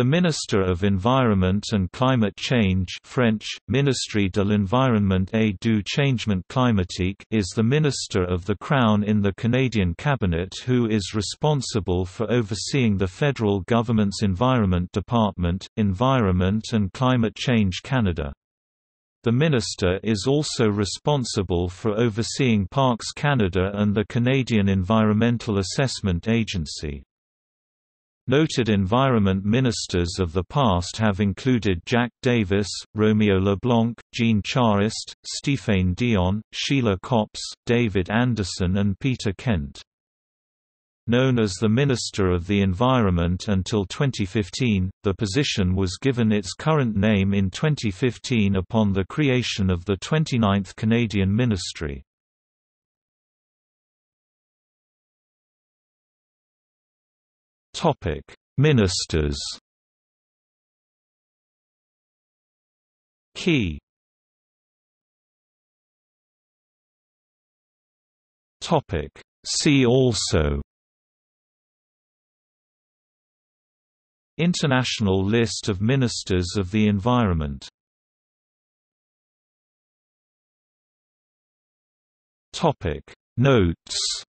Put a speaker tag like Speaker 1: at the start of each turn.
Speaker 1: The Minister of Environment and Climate Change French, Ministre de l'Environnement et du Changement Climatique is the Minister of the Crown in the Canadian Cabinet who is responsible for overseeing the federal government's Environment Department, Environment and Climate Change Canada. The minister is also responsible for overseeing Parks Canada and the Canadian Environmental Assessment Agency. Noted environment ministers of the past have included Jack Davis, Romeo LeBlanc, Jean Charest, Stéphane Dion, Sheila Copps, David Anderson and Peter Kent. Known as the Minister of the Environment until 2015, the position was given its current name in 2015 upon the creation of the 29th Canadian Ministry. Topic: Ministers. Key. Topic: See also. International list of Ministers of the Environment Topic: Notes